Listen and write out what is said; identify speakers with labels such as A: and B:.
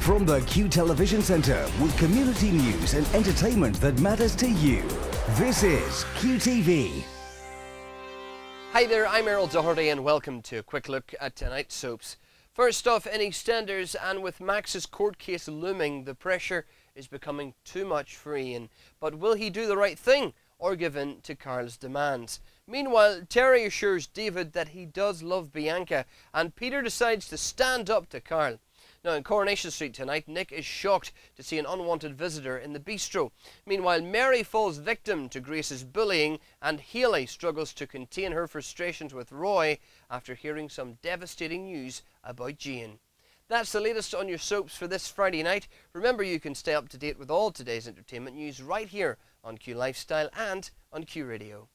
A: From the Q Television Centre with community news and entertainment that matters to you. This is QTV.
B: Hi there, I'm Errol Doherty and welcome to a quick look at tonight's soaps. First off, in EastEnders and with Max's court case looming, the pressure is becoming too much for Ian. But will he do the right thing or give in to Carl's demands? Meanwhile, Terry assures David that he does love Bianca and Peter decides to stand up to Carl. Now, in Coronation Street tonight, Nick is shocked to see an unwanted visitor in the bistro. Meanwhile, Mary falls victim to Grace's bullying, and Hayley struggles to contain her frustrations with Roy after hearing some devastating news about Jane. That's the latest on your soaps for this Friday night. Remember, you can stay up to date with all today's entertainment news right here on Q Lifestyle and on Q Radio.